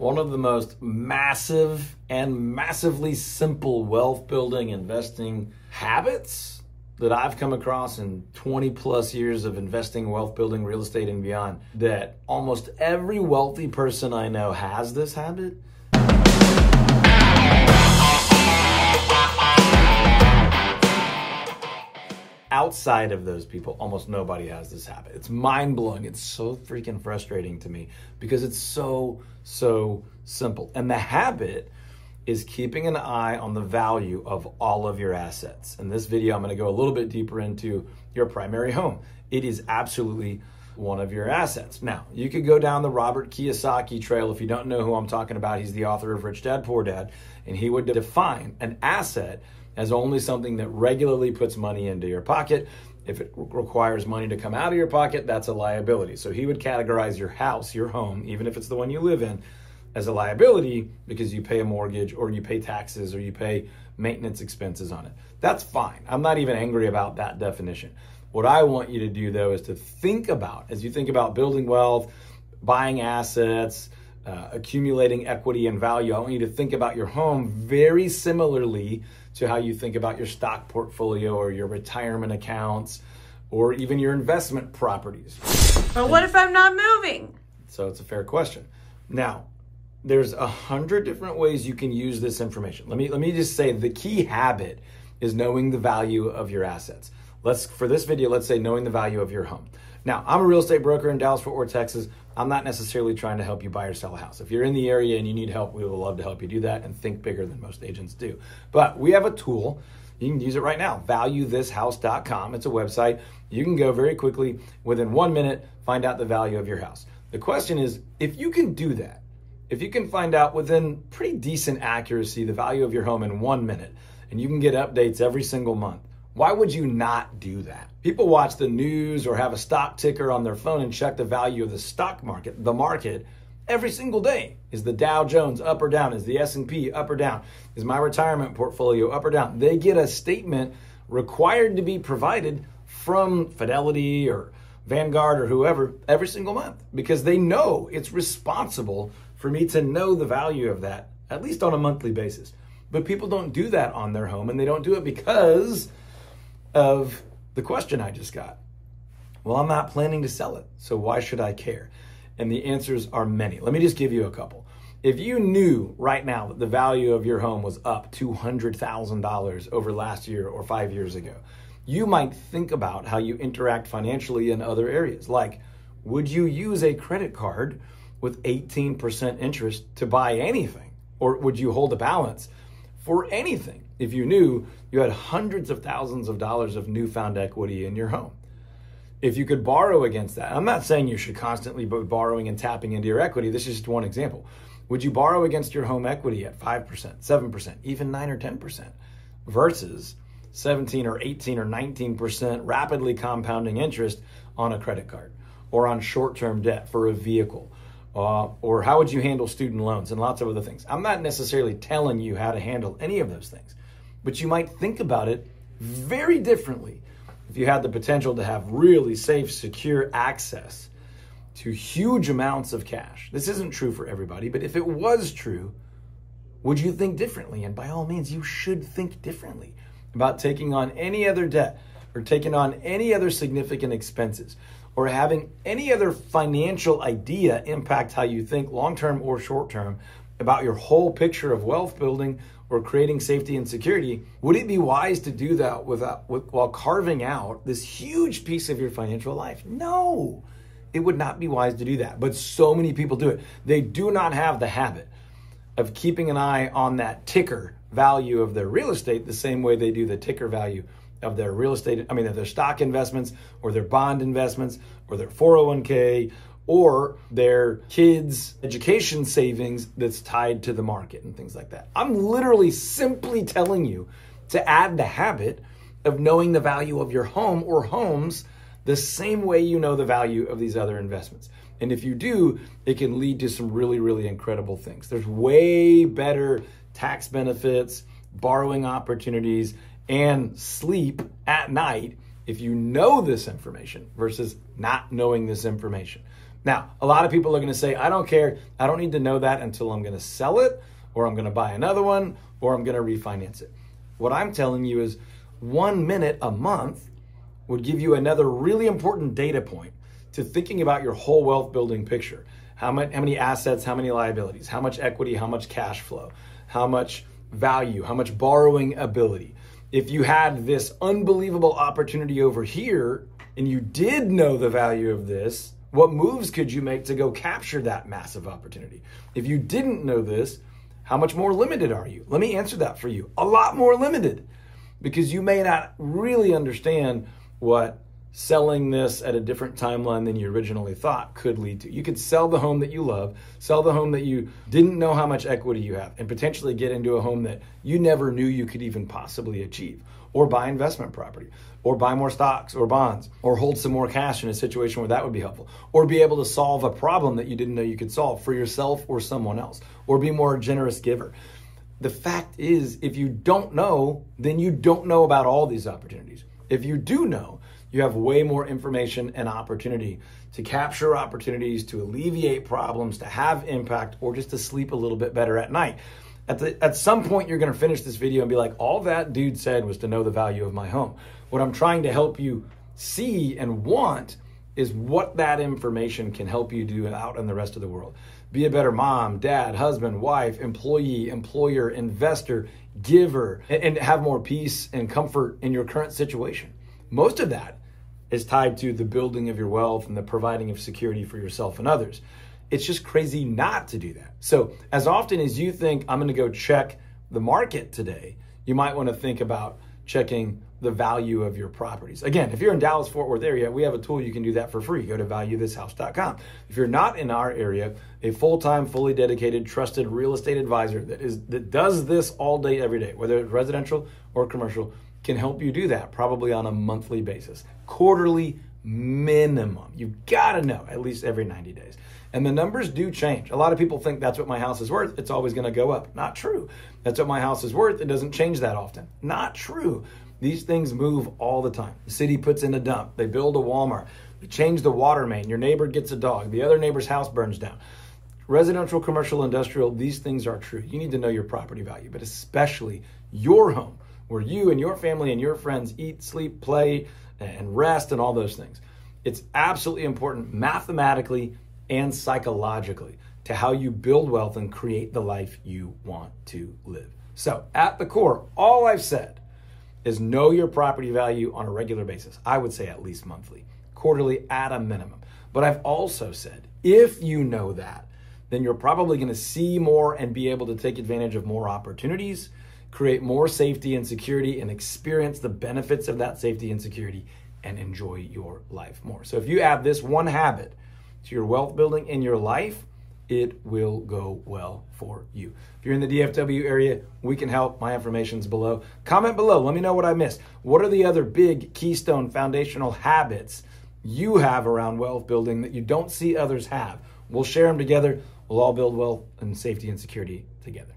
one of the most massive and massively simple wealth building investing habits that I've come across in 20 plus years of investing, wealth building, real estate, and beyond. That almost every wealthy person I know has this habit. Outside of those people, almost nobody has this habit. It's mind blowing. It's so freaking frustrating to me because it's so, so simple. And the habit is keeping an eye on the value of all of your assets. In this video, I'm going to go a little bit deeper into your primary home. It is absolutely one of your assets. Now, you could go down the Robert Kiyosaki trail. If you don't know who I'm talking about, he's the author of Rich Dad Poor Dad, and he would define an asset as only something that regularly puts money into your pocket. If it requires money to come out of your pocket, that's a liability. So he would categorize your house, your home, even if it's the one you live in, as a liability because you pay a mortgage or you pay taxes or you pay maintenance expenses on it. That's fine. I'm not even angry about that definition. What I want you to do though is to think about, as you think about building wealth, buying assets, uh, accumulating equity and value, I want you to think about your home very similarly to how you think about your stock portfolio or your retirement accounts or even your investment properties. But what if I'm not moving? So it's a fair question. Now, there's a hundred different ways you can use this information. Let me let me just say the key habit is knowing the value of your assets. Let's for this video, let's say knowing the value of your home. Now, I'm a real estate broker in Dallas Fort Worth, Texas. I'm not necessarily trying to help you buy or sell a house. If you're in the area and you need help, we would love to help you do that and think bigger than most agents do. But we have a tool. You can use it right now. ValueThisHouse.com. It's a website. You can go very quickly, within one minute, find out the value of your house. The question is if you can do that, if you can find out within pretty decent accuracy the value of your home in one minute, and you can get updates every single month, why would you not do that? People watch the news or have a stock ticker on their phone and check the value of the stock market, the market, every single day. Is the Dow Jones up or down? Is the S&P up or down? Is my retirement portfolio up or down? They get a statement required to be provided from Fidelity or Vanguard or whoever every single month because they know it's responsible for me to know the value of that at least on a monthly basis. But people don't do that on their home and they don't do it because of the question I just got. Well, I'm not planning to sell it, so why should I care? And the answers are many. Let me just give you a couple. If you knew right now that the value of your home was up $200,000 over last year or five years ago, you might think about how you interact financially in other areas. Like, would you use a credit card with 18% interest to buy anything? Or would you hold a balance for anything if you knew you had hundreds of thousands of dollars of newfound equity in your home. If you could borrow against that, I'm not saying you should constantly be borrowing and tapping into your equity. This is just one example. Would you borrow against your home equity at 5%, 7%, even 9 or 10% versus 17 or 18 or 19% rapidly compounding interest on a credit card or on short term debt for a vehicle uh, or how would you handle student loans and lots of other things. I'm not necessarily telling you how to handle any of those things, but you might think about it very differently if you had the potential to have really safe, secure access to huge amounts of cash. This isn't true for everybody, but if it was true, would you think differently? And by all means, you should think differently about taking on any other debt or taking on any other significant expenses or having any other financial idea impact how you think long term or short term about your whole picture of wealth building or creating safety and security, would it be wise to do that without with, while carving out this huge piece of your financial life? No. It would not be wise to do that. But so many people do it. They do not have the habit of keeping an eye on that ticker value of their real estate the same way they do the ticker value of their real estate, I mean, of their stock investments or their bond investments or their 401k or their kids' education savings that's tied to the market and things like that. I'm literally simply telling you to add the habit of knowing the value of your home or homes the same way you know the value of these other investments. And if you do, it can lead to some really, really incredible things. There's way better tax benefits, borrowing opportunities, and sleep at night if you know this information versus not knowing this information. Now, a lot of people are going to say, I don't care. I don't need to know that until I'm going to sell it, or I'm going to buy another one, or I'm going to refinance it. What I'm telling you is one minute a month would give you another really important data point to thinking about your whole wealth building picture. How, much, how many assets, how many liabilities, how much equity, how much cash flow, how much value, how much borrowing ability. If you had this unbelievable opportunity over here and you did know the value of this, what moves could you make to go capture that massive opportunity? If you didn't know this, how much more limited are you? Let me answer that for you. A lot more limited because you may not really understand what selling this at a different timeline than you originally thought could lead to. You could sell the home that you love, sell the home that you didn't know how much equity you have, and potentially get into a home that you never knew you could even possibly achieve, or buy investment property, or buy more stocks or bonds, or hold some more cash in a situation where that would be helpful, or be able to solve a problem that you didn't know you could solve for yourself or someone else, or be more generous giver. The fact is, if you don't know, then you don't know about all these opportunities. If you do know, you have way more information and opportunity to capture opportunities, to alleviate problems, to have impact, or just to sleep a little bit better at night. At, the, at some point, you're going to finish this video and be like, all that dude said was to know the value of my home. What I'm trying to help you see and want is what that information can help you do out in the rest of the world. Be a better mom, dad, husband, wife, employee, employer, investor, giver, and, and have more peace and comfort in your current situation. Most of that is tied to the building of your wealth and the providing of security for yourself and others. It's just crazy not to do that. So, as often as you think, I'm going to go check the market today, you might want to think about checking the value of your properties. Again, if you're in Dallas Fort Worth area, we have a tool you can do that for free. Go to valuethishouse.com. If you're not in our area, a full-time, fully dedicated, trusted real estate advisor that is that does this all day every day, whether it's residential or commercial, can help you do that probably on a monthly basis, quarterly minimum. You've got to know at least every 90 days. And the numbers do change. A lot of people think that's what my house is worth. It's always going to go up. Not true. That's what my house is worth. It doesn't change that often. Not true. These things move all the time. The city puts in a dump. They build a Walmart. They change the water main. Your neighbor gets a dog. The other neighbor's house burns down. Residential, commercial, industrial, these things are true. You need to know your property value, but especially your home where you and your family and your friends eat, sleep, play, and rest and all those things. It's absolutely important mathematically and psychologically to how you build wealth and create the life you want to live. So, at the core, all I've said is know your property value on a regular basis. I would say at least monthly, quarterly at a minimum. But I've also said if you know that, then you're probably going to see more and be able to take advantage of more opportunities create more safety and security and experience the benefits of that safety and security and enjoy your life more. So if you add this one habit to your wealth building in your life, it will go well for you. If you're in the DFW area, we can help. My information's below. Comment below. Let me know what I missed. What are the other big keystone foundational habits you have around wealth building that you don't see others have? We'll share them together. We'll all build wealth and safety and security together.